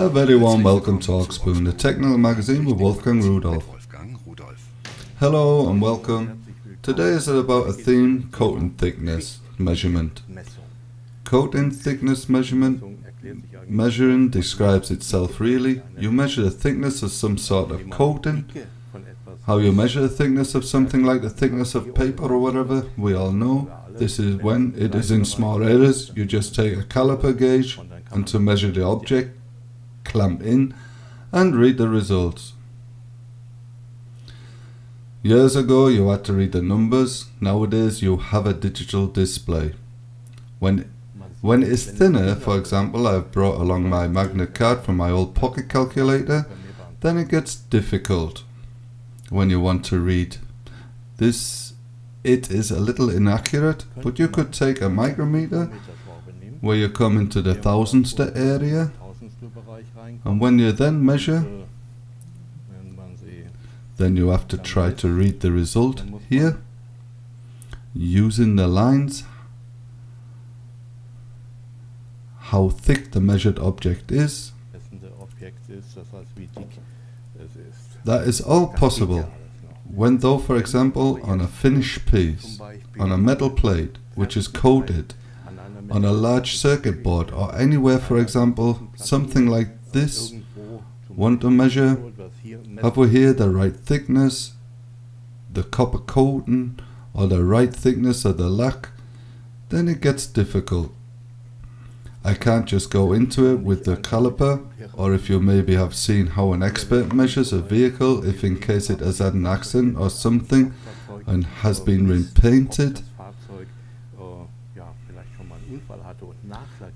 A very warm welcome to Augspoon, the technical magazine with Wolfgang Rudolph. Hello and welcome. Today is about a theme, coating thickness measurement. Coating thickness measurement measuring describes itself really. You measure the thickness of some sort of coating. How you measure the thickness of something like the thickness of paper or whatever, we all know. This is when it is in small areas, you just take a caliper gauge and to measure the object, clamp in and read the results. Years ago you had to read the numbers, nowadays you have a digital display. When, when it is thinner, for example I have brought along my magnet card from my old pocket calculator, then it gets difficult when you want to read. This it is a little inaccurate, but you could take a micrometer where you come into the thousandster area and when you then measure then you have to try to read the result here using the lines how thick the measured object is. That is all possible when though for example on a finished piece, on a metal plate which is coated, on a large circuit board or anywhere for example something like this, want to measure, have we here the right thickness, the copper coating or the right thickness of the lac, then it gets difficult. I can't just go into it with the caliper or if you maybe have seen how an expert measures a vehicle if in case it has had an accident or something and has been repainted.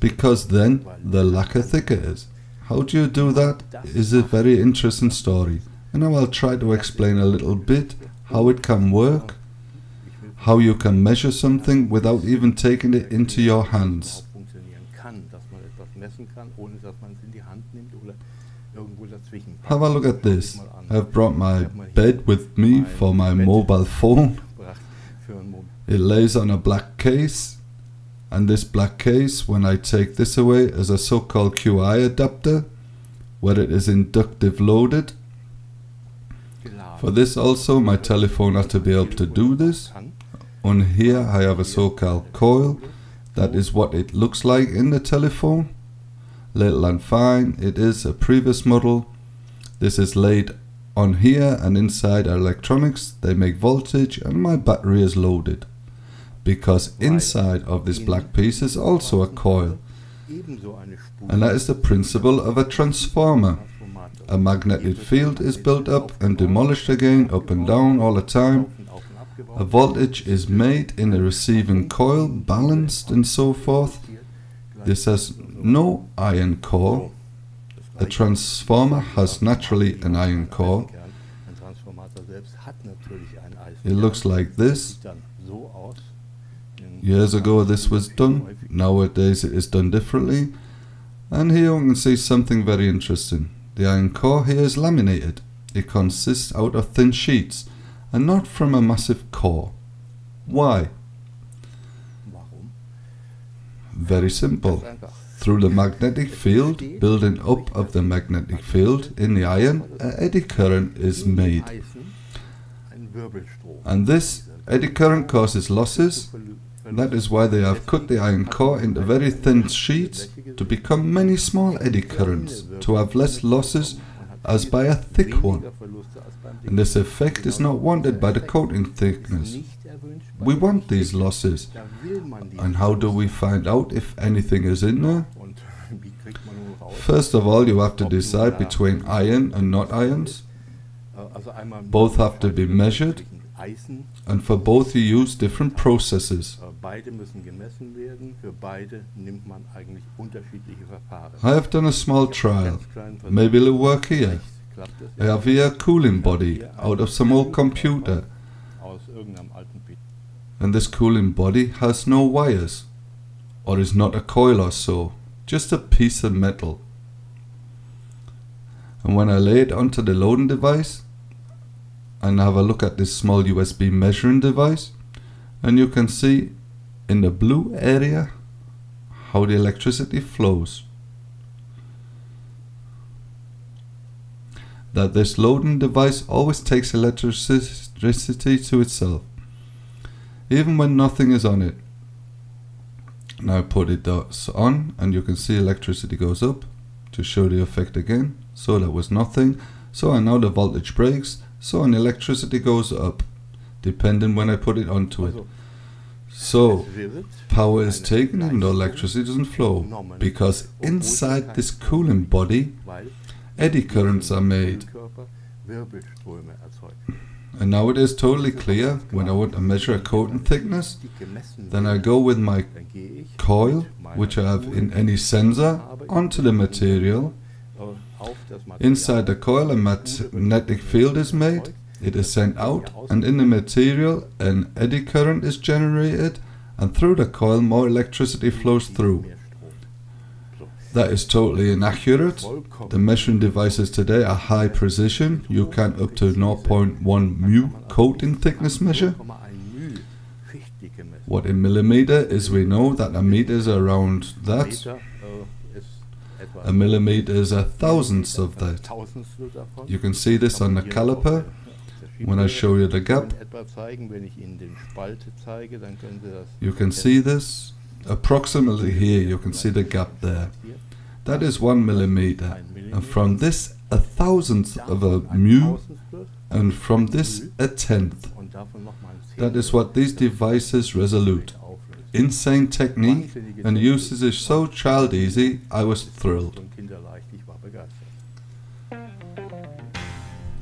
Because then the lacquer thicker is. How do you do that is a very interesting story and I will try to explain a little bit how it can work, how you can measure something without even taking it into your hands. Have a look at this. I've brought my bed with me for my mobile phone. It lays on a black case and this black case when I take this away is a so-called QI adapter where it is inductive loaded. For this also my telephone has to be able to do this. On here I have a so-called coil that is what it looks like in the telephone little and fine. It is a previous model. This is laid on here and inside are electronics. They make voltage and my battery is loaded. Because inside of this black piece is also a coil. And that is the principle of a transformer. A magnetic field is built up and demolished again up and down all the time. A voltage is made in a receiving coil, balanced and so forth. This has no iron core. A transformer has naturally an iron core. It looks like this. Years ago this was done, nowadays it is done differently. And here you can see something very interesting. The iron core here is laminated. It consists out of thin sheets and not from a massive core. Why? Very simple through the magnetic field, building up of the magnetic field in the iron, an eddy current is made. And this eddy current causes losses. That is why they have cut the iron core into very thin sheets to become many small eddy currents, to have less losses as by a thick one. And this effect is not wanted by the coating thickness. We want these losses. And how do we find out if anything is in there? First of all, you have to decide between iron and not ions. Both have to be measured, and for both you use different processes. I have done a small trial, maybe it'll work here. I have here a cooling body out of some old computer and this cooling body has no wires or is not a coil or so, just a piece of metal. And when I lay it onto the loading device and have a look at this small USB measuring device and you can see in the blue area how the electricity flows. that this loading device always takes electricity to itself, even when nothing is on it. Now I put it on and you can see electricity goes up to show the effect again. So that was nothing. So I know the voltage breaks. So an electricity goes up depending when I put it onto it. So power is taken even though electricity doesn't flow because inside this cooling body eddy currents are made. And now it is totally clear when I want to measure a coating thickness, then I go with my coil, which I have in any sensor, onto the material. Inside the coil a magnetic field is made, it is sent out and in the material an eddy current is generated and through the coil more electricity flows through. That is totally inaccurate. The measuring devices today are high precision. You can up to 0.1 mu coating thickness measure. What in millimeter is we know that a meter is around that. A millimeter is a thousandth of that. You can see this on the caliper. When I show you the gap, you can see this. Approximately here you can see the gap there. That is one millimeter. And from this a thousandth of a mu and from this a tenth. That is what these devices resolute. Insane technique and uses is so child easy I was thrilled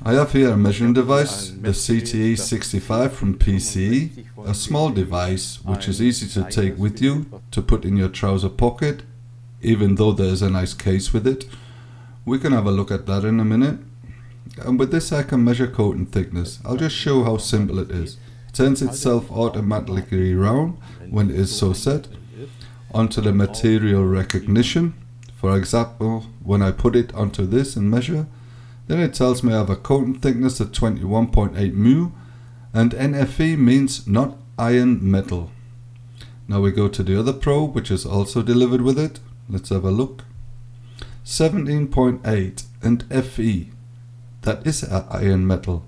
I have here a measuring device, the CTE65 from PCE, a small device which is easy to take with you to put in your trouser pocket, even though there's a nice case with it. We can have a look at that in a minute. And with this I can measure coating thickness. I'll just show how simple it is. It turns itself automatically round when it is so set onto the material recognition. For example, when I put it onto this and measure, then it tells me I have a coating thickness of 21.8 mu and NFE means not iron metal. Now we go to the other probe which is also delivered with it. Let's have a look. 17.8 and Fe. That is iron metal.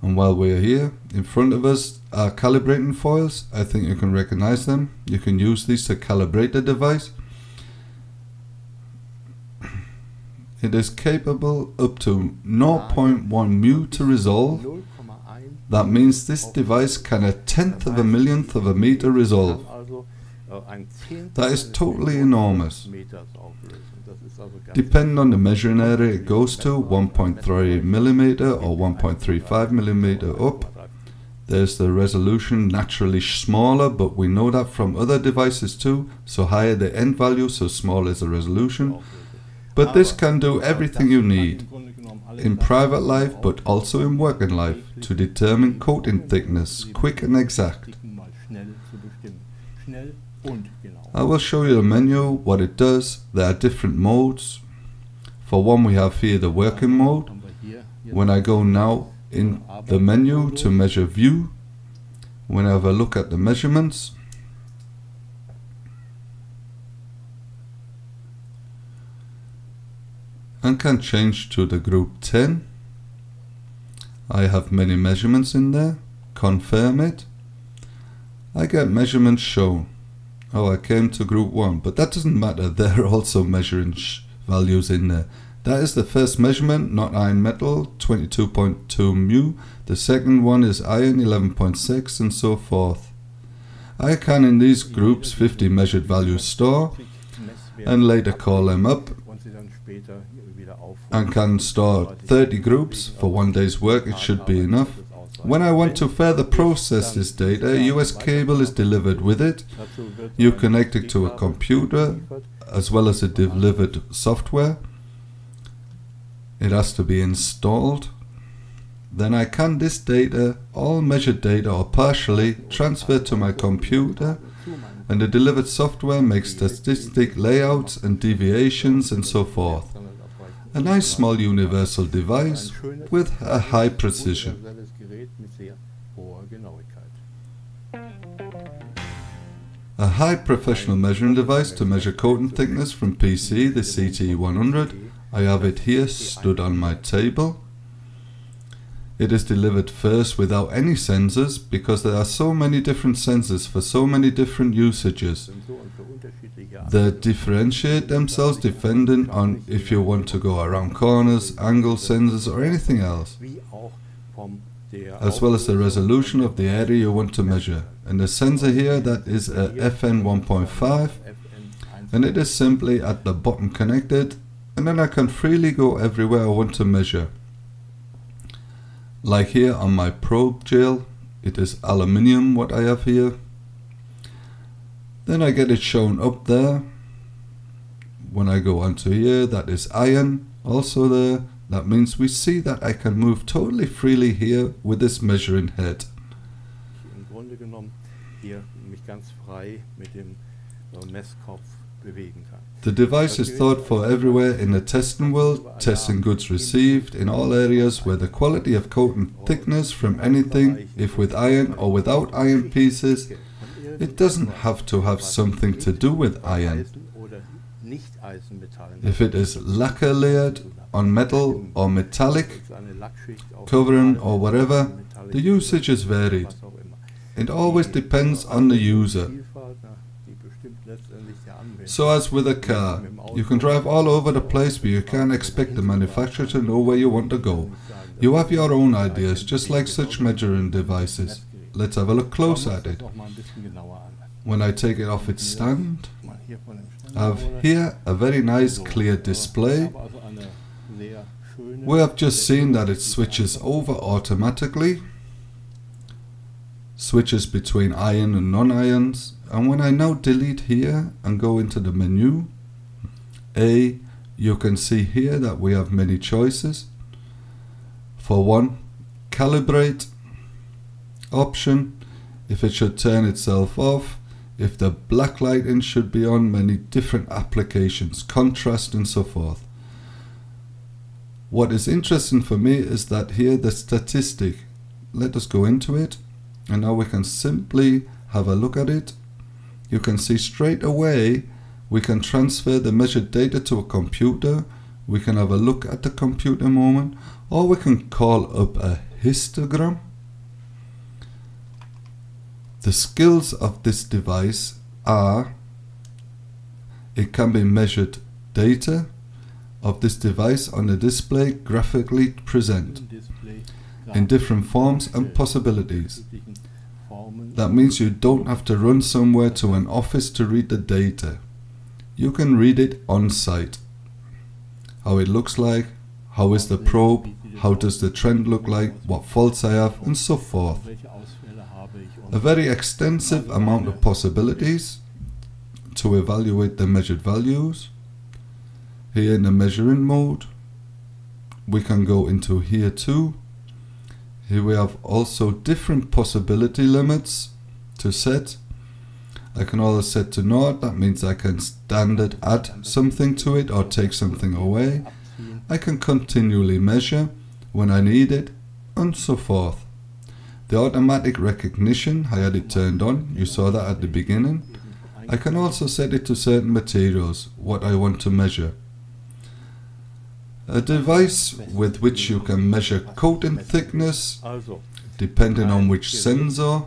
And while we're here, in front of us are calibrating foils. I think you can recognize them. You can use these to calibrate the device. It is capable up to 0.1 mu to resolve. That means this device can a tenth of a millionth of a meter resolve. That is totally enormous. Depending on the measuring area it goes to, 1.3 millimeter or 1.35 millimeter up. There's the resolution naturally smaller, but we know that from other devices too. So higher the end value, so small is the resolution. But this can do everything you need in private life but also in working life to determine coating thickness quick and exact. I will show you the menu, what it does, there are different modes. For one we have here the working mode. When I go now in the menu to measure view, when I have a look at the measurements, and can change to the group 10. I have many measurements in there. Confirm it. I get measurements shown. Oh, I came to group 1, but that doesn't matter. There are also measuring values in there. That is the first measurement, not iron metal, 22.2 mu. The second one is iron, 11.6 and so forth. I can in these groups 50 measured values store and later call them up and can start 30 groups for one day's work it should be enough. When I want to further process this data, a USB cable is delivered with it. You connect it to a computer as well as a delivered software. It has to be installed. Then I can this data, all measured data or partially, transfer to my computer and the delivered software makes statistic layouts and deviations and so forth a nice small universal device with a high precision. A high professional measuring device to measure coating thickness from PCE, the CTE100, I have it here stood on my table. It is delivered first without any sensors because there are so many different sensors for so many different usages. They differentiate themselves depending on if you want to go around corners, angle sensors or anything else as well as the resolution of the area you want to measure. And the sensor here that is a FN 1.5 and it is simply at the bottom connected and then I can freely go everywhere I want to measure. Like here on my probe jail, it is aluminium what I have here. Then I get it shown up there. When I go onto here, that is iron, also there. That means we see that I can move totally freely here with this measuring head. Im Grunde genommen hier mich ganz frei mit dem äh, Messkopf bewegen kann. The device is thought for everywhere in the testing world, testing goods received in all areas where the quality of coat and thickness from anything, if with iron or without iron pieces, it doesn't have to have something to do with iron. If it is lacquer layered on metal or metallic, covering or whatever, the usage is varied. It always depends on the user. So as with a car, you can drive all over the place but you can't expect the manufacturer to know where you want to go. You have your own ideas, just like such measuring devices. Let's have a look close at it. When I take it off its stand, I have here a very nice clear display. We have just seen that it switches over automatically, switches between iron and non-ions, and when I now delete here and go into the menu, A, you can see here that we have many choices. For one, calibrate option, if it should turn itself off, if the black lighting should be on many different applications, contrast and so forth. What is interesting for me is that here the statistic, let us go into it and now we can simply have a look at it you can see straight away we can transfer the measured data to a computer, we can have a look at the computer moment, or we can call up a histogram. The skills of this device are it can be measured data of this device on the display graphically present in different forms and possibilities. That means you don't have to run somewhere to an office to read the data. You can read it on site. How it looks like, how is the probe, how does the trend look like, what faults I have, and so forth. A very extensive amount of possibilities to evaluate the measured values. Here in the measuring mode, we can go into here too here we have also different possibility limits to set. I can also set to not, that means I can standard add something to it or take something away. I can continually measure when I need it and so forth. The automatic recognition, I had it turned on, you saw that at the beginning. I can also set it to certain materials, what I want to measure. A device with which you can measure coating thickness depending on which sensor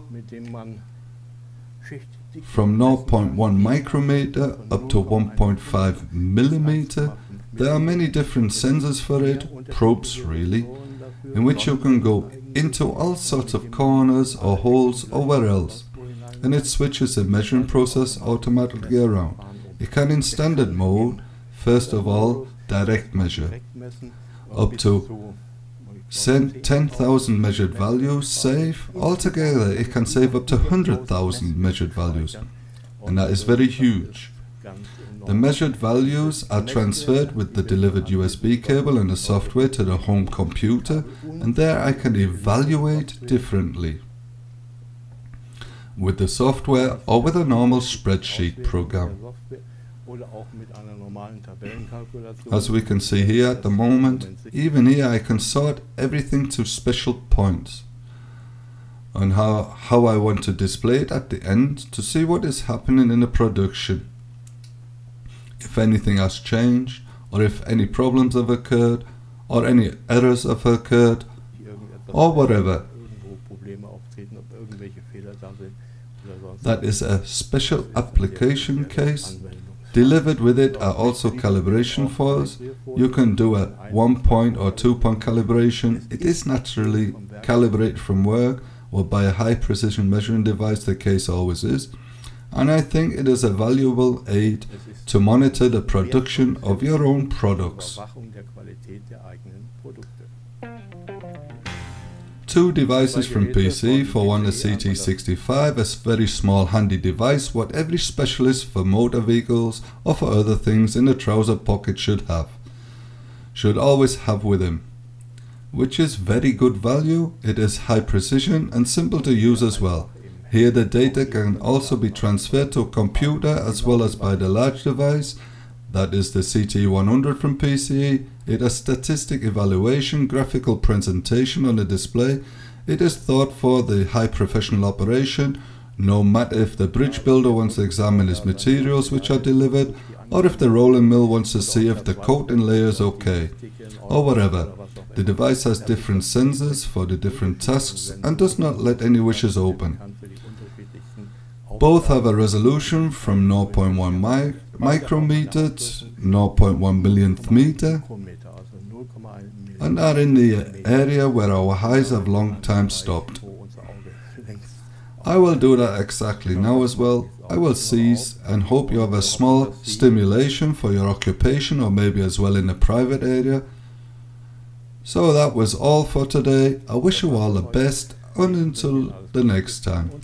from 0.1 micrometer up to 1.5 millimeter. There are many different sensors for it, probes really, in which you can go into all sorts of corners or holes or where else, and it switches the measuring process automatically around. It can in standard mode, first of all, direct measure up to 10,000 measured values save. Altogether, it can save up to 100,000 measured values, and that is very huge. The measured values are transferred with the delivered USB cable and the software to the home computer, and there I can evaluate differently with the software or with a normal spreadsheet program. As we can see here at the moment, even here I can sort everything to special points on how, how I want to display it at the end to see what is happening in the production. If anything has changed or if any problems have occurred, or any errors have occurred, or whatever. That is a special application case. Delivered with it are also calibration files. You can do a one point or two point calibration. It is naturally calibrated from work or by a high precision measuring device, the case always is. And I think it is a valuable aid to monitor the production of your own products. Two devices from PCE, for one the CT65, a very small handy device what every specialist for motor vehicles or for other things in the trouser pocket should have. Should always have with him. Which is very good value, it is high precision and simple to use as well. Here the data can also be transferred to a computer as well as by the large device that is the CT100 from PCE. It has statistic evaluation, graphical presentation on the display. It is thought for the high professional operation, no matter if the bridge builder wants to examine his materials which are delivered, or if the rolling mill wants to see if the coating layer is okay, or whatever. The device has different sensors for the different tasks and does not let any wishes open. Both have a resolution from 0.1 mic micrometer to 0.1 millionth meter and are in the area where our eyes have long time stopped. I will do that exactly now as well. I will cease and hope you have a small stimulation for your occupation or maybe as well in a private area. So that was all for today. I wish you all the best and until the next time.